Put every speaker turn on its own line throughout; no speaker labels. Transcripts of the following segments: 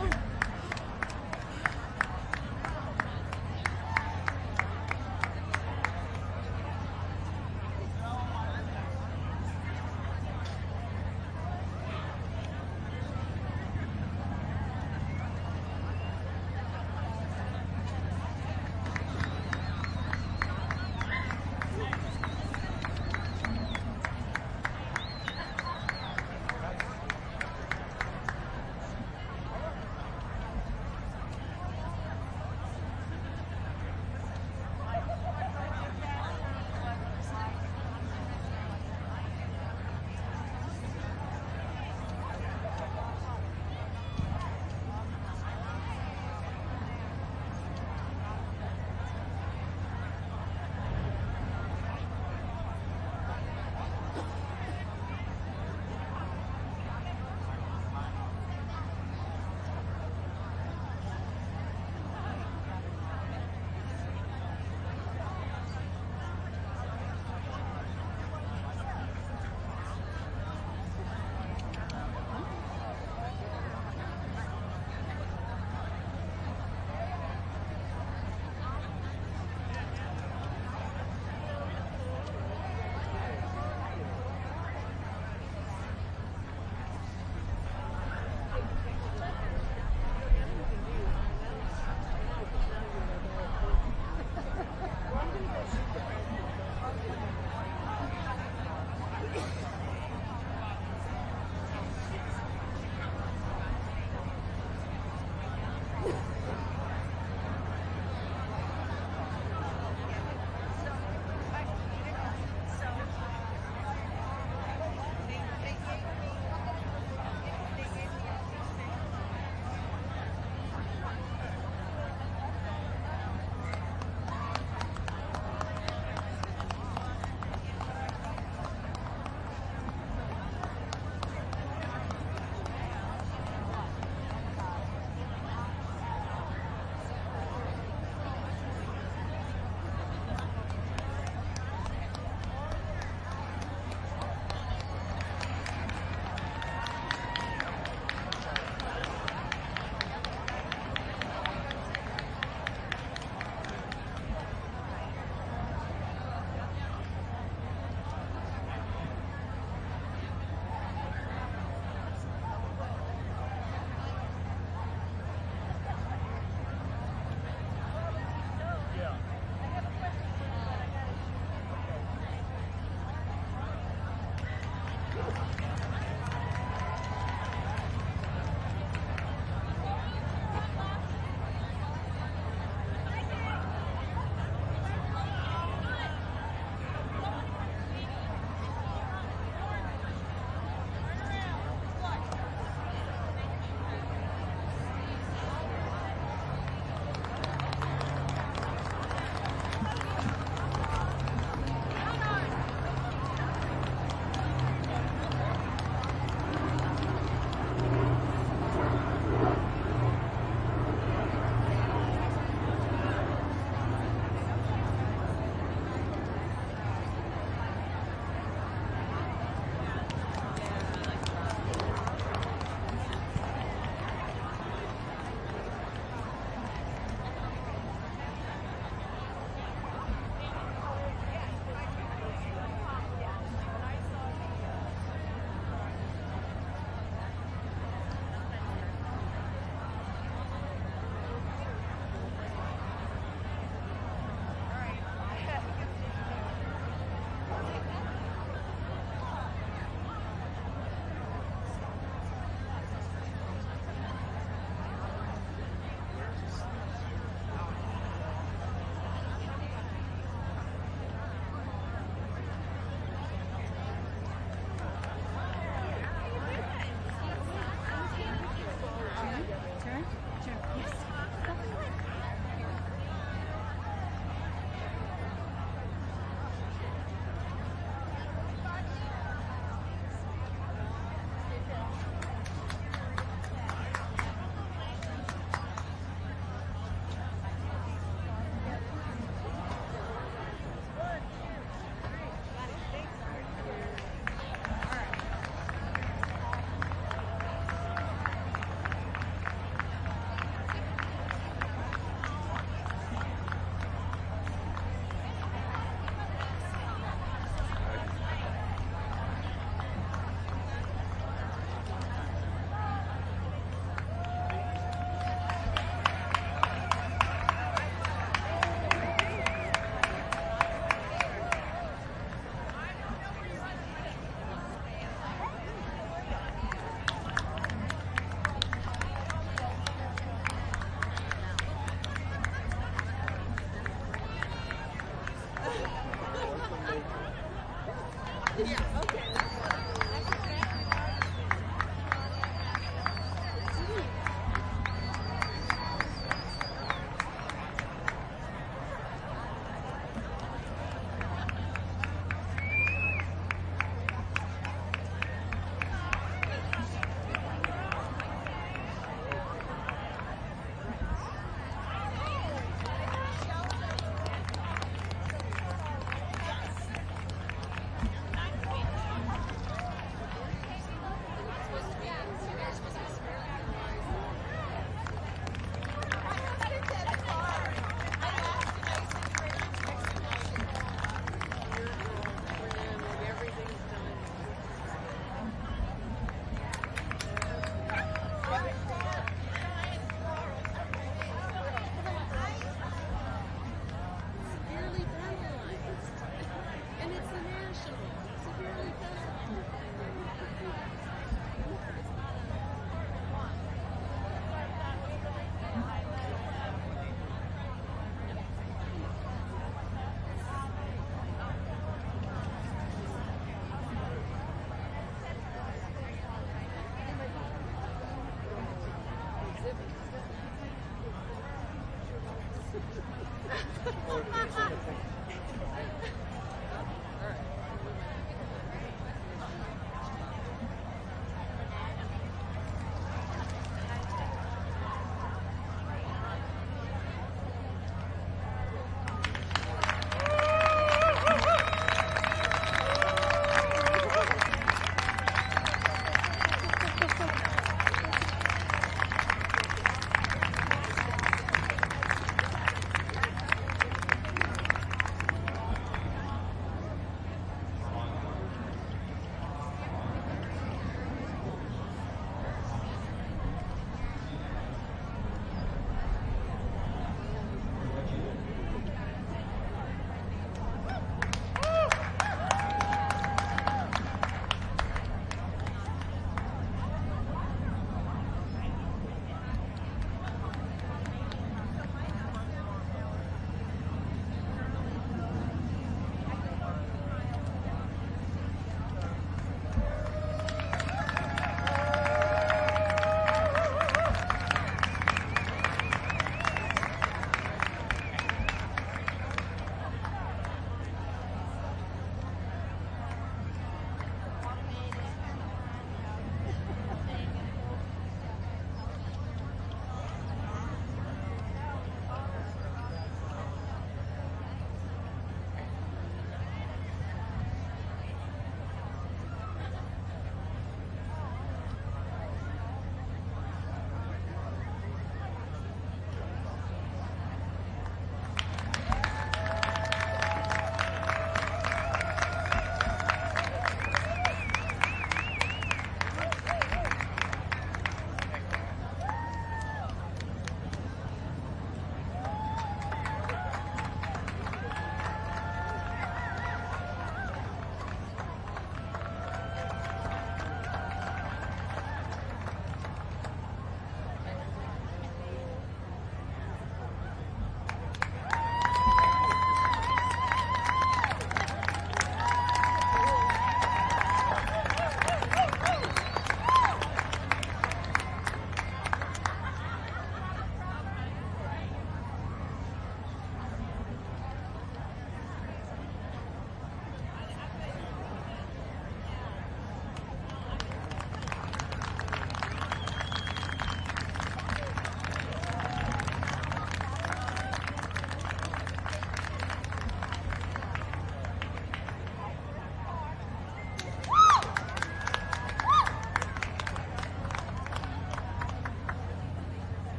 turn.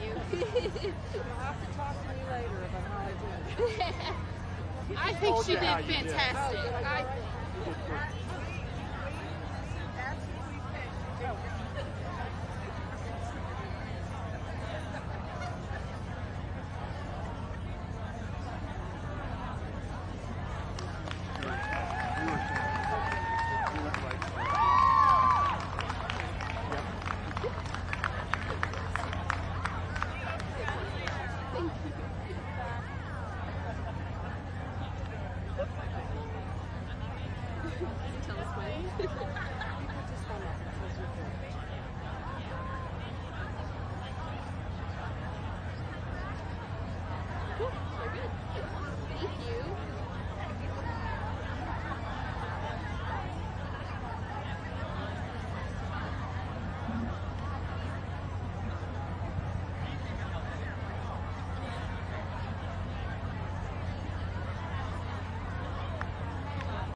You.
You'll have to talk to me later about how I did.
I think she did
how you did.
fantastic.
Oh, I
I,
go right?